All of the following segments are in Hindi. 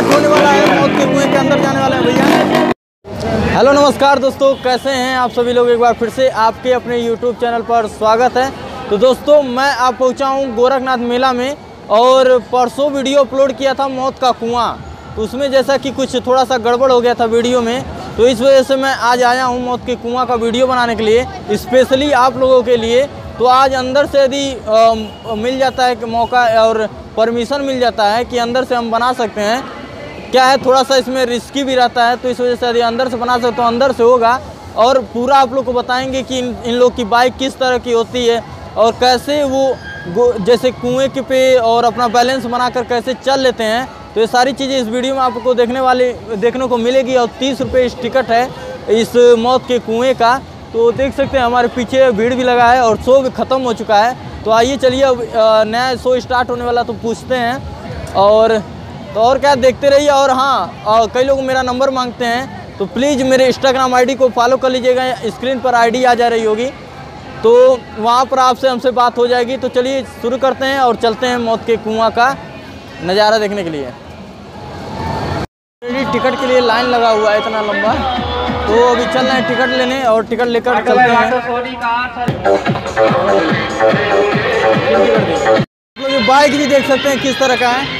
स्टार्ट होने वाला है, मौत के कुएँ के अंदर जाने वाले हैं भैया। हेलो, नमस्कार दोस्तों, कैसे हैं आप सभी लोग? एक बार फिर से आपके अपने यूट्यूब चैनल पर स्वागत है। तो दोस्तों, मैं आप पहुँचा हूँ गोरखनाथ मेला में और परसों वीडियो अपलोड किया था मौत का कुआँ। तो उसमें जैसा कि कुछ थोड़ा सा गड़बड़ हो गया था वीडियो में तो इस वजह से मैं आज आया हूँ मौत के कुआँ का वीडियो बनाने के लिए, स्पेशली आप लोगों के लिए। तो आज अंदर से यदि मिल जाता है मौका और परमिशन मिल जाता है कि अंदर से हम बना सकते हैं। क्या है थोड़ा सा इसमें रिस्की भी रहता है तो इस वजह से यदि अंदर से बना सकते तो अंदर से होगा। और पूरा आप लोग को बताएँगे कि इन, इन लोग की बाइक किस तरह की होती है और कैसे वो जैसे कुएँ के पे और अपना बैलेंस बनाकर कैसे चल लेते हैं। तो ये सारी चीज़ें इस वीडियो में आपको देखने वाले देखने को मिलेगी और तीस रुपये इस टिकट है इस मौत के कुएँ का। तो देख सकते हैं हमारे पीछे भीड़ भी लगा है और शो भी ख़त्म हो चुका है। तो आइए चलिए अब नया शो स्टार्ट होने वाला तो पूछते हैं। और तो और क्या देखते रहिए और हाँ अ, कई लोग मेरा नंबर मांगते हैं तो प्लीज़ मेरे इंस्टाग्राम आईडी को फॉलो कर लीजिएगा स्क्रीन पर आईडी आ जा रही होगी। तो वहाँ पर आपसे हमसे बात हो जाएगी तो चलिए शुरू करते हैं और चलते हैं मौत के कुआँ का नज़ारा देखने के लिए। टिकट के लिए लाइन लगा हुआ है इतना लंबा। तो अभी चल रहे हैं टिकट लेने और टिकट लेकर चलते हैं। बाइक भी देख सकते हैं किस तरह का है।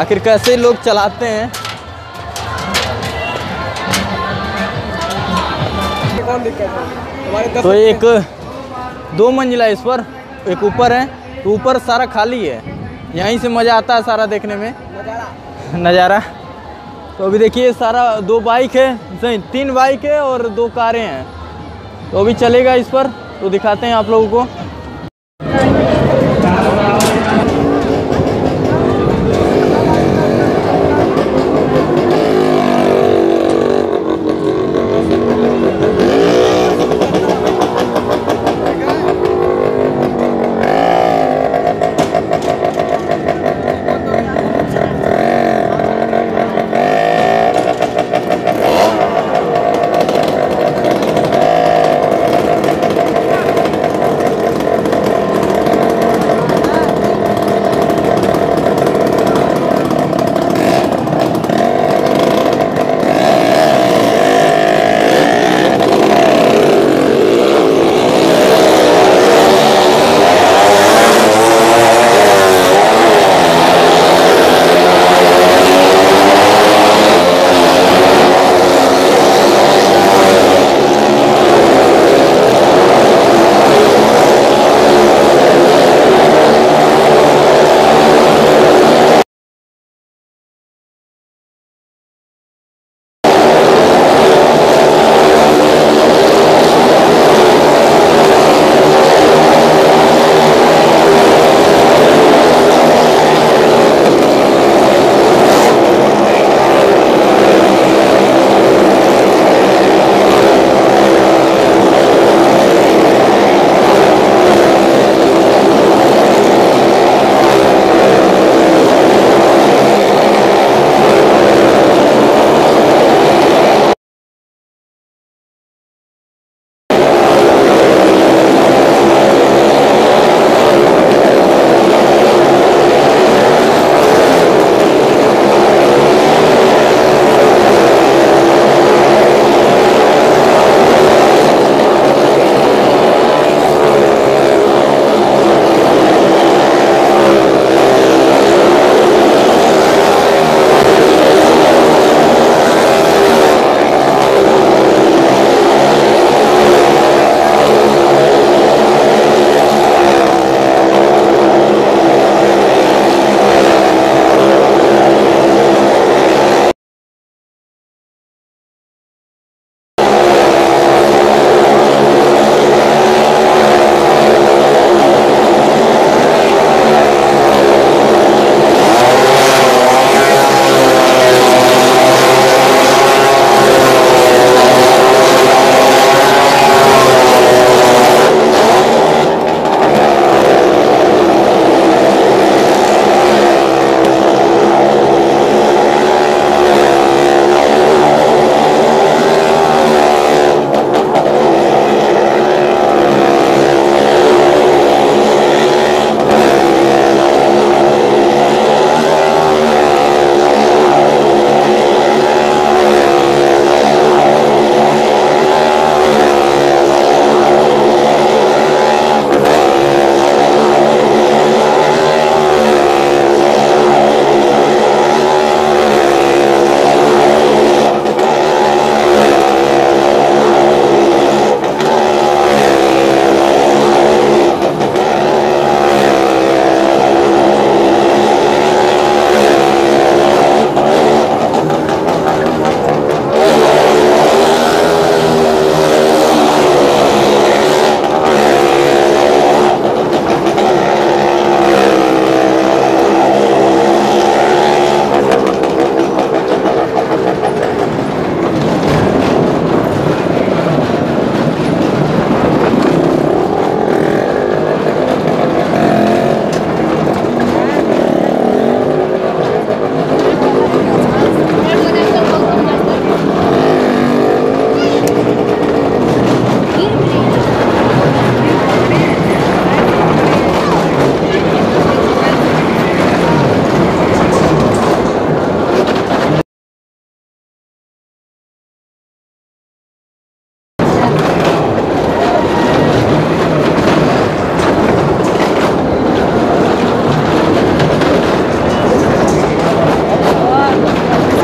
आखिर कैसे लोग चलाते हैं? तो एक दो मंजिला है इस पर एक ऊपर है तो ऊपर सारा खाली है। यहीं से मज़ा आता है सारा देखने में। नज़ारा। तो अभी देखिए सारा दो बाइक है नहीं तीन बाइक है और दो कारें हैं। तो अभी चलेगा इस पर तो दिखाते हैं आप लोगों को।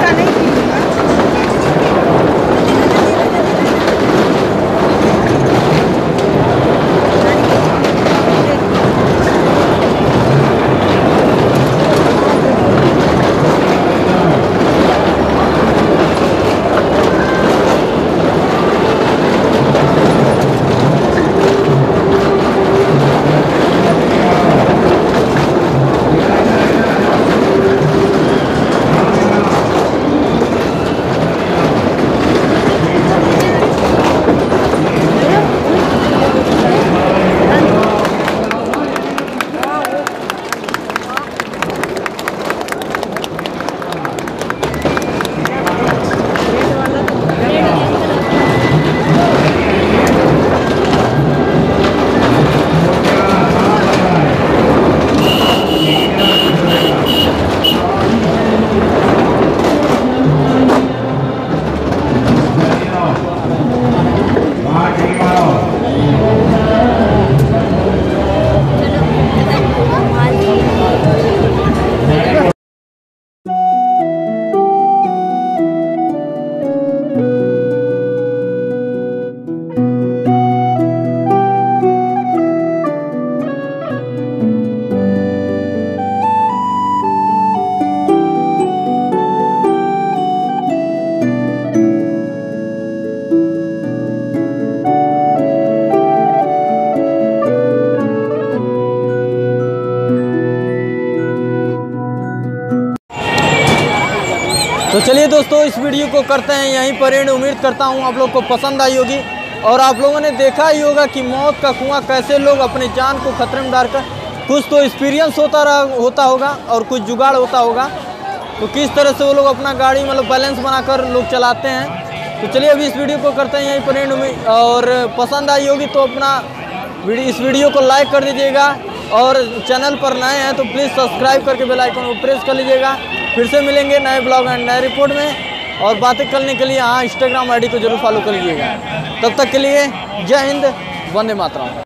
সমস্যা নেই दोस्तों, इस वीडियो को करते हैं यहीं पर एंड। उम्मीद करता हूँ आप लोग को पसंद आई होगी। और आप लोगों ने देखा ही होगा कि मौत का कुआँ कैसे लोग अपनी जान को खतरे में डालकर कुछ तो एक्सपीरियंस होता रहा, होता होगा और कुछ जुगाड़ होता होगा। तो किस तरह से वो लोग अपना गाड़ी मतलब बैलेंस बनाकर लोग चलाते हैं। तो चलिए अभी इस वीडियो को करते हैं यहीं पर एंड। और पसंद आई होगी तो अपना इस वीडियो को लाइक कर दीजिएगा। और चैनल पर नए हैं तो प्लीज़ सब्सक्राइब करके बेल आइकन को प्रेस कर लीजिएगा। फिर से मिलेंगे नए ब्लॉग एंड नए रिपोर्ट में। और बातें करने के लिए हाँ इंस्टाग्राम आईडी को ज़रूर फॉलो कर लीजिएगा। तब तक के लिए जय हिंद, वंदे मातरम।